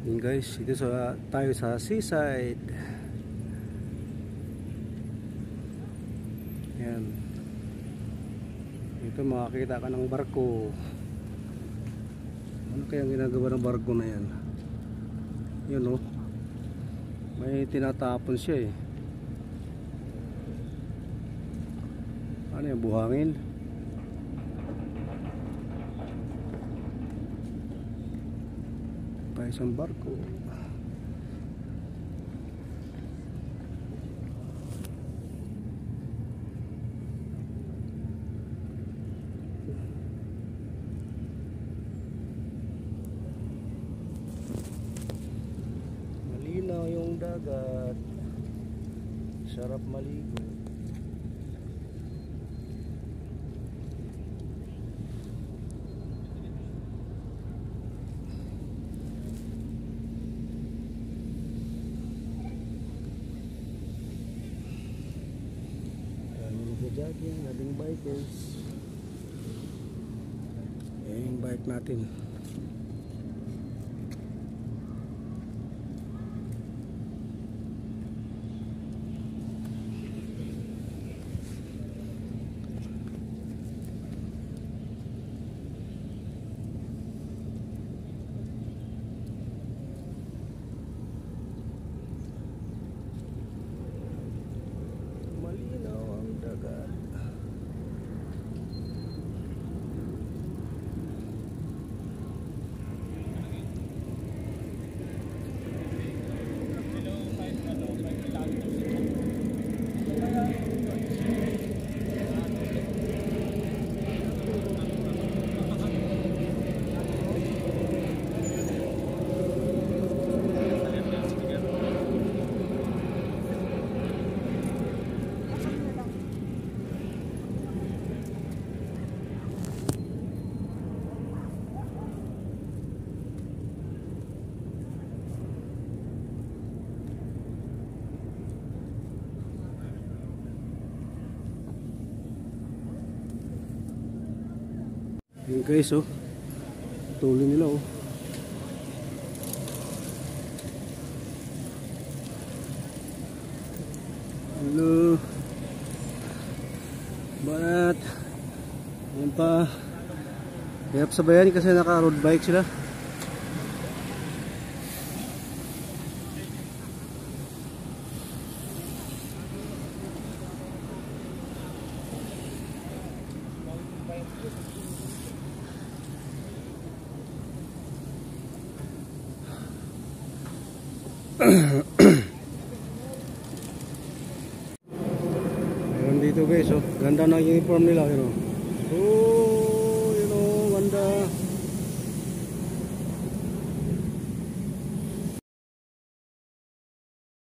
Yun guys, dito sa tayo sa seaside. Yan. Dito makakita ka ng barko. Ano kaya ginagawa ng barko na yan? Yun oh. May tinatapon siya eh. Ano yan, buhangin? Pa isang barko. Malinaw yung dagat. Sarap maligo. Nagja-jogging, daming bikers. Eh, yung bike natin. Malinaw ang dagat. Yun guys oh. Tuloy nila oh. Hello. Banat. Yan pa. Hirap sabayan kasi naka road bike sila. Meron dito guys oh. Ganda ng uniform nila. Yun, oh. yun oh, ganda.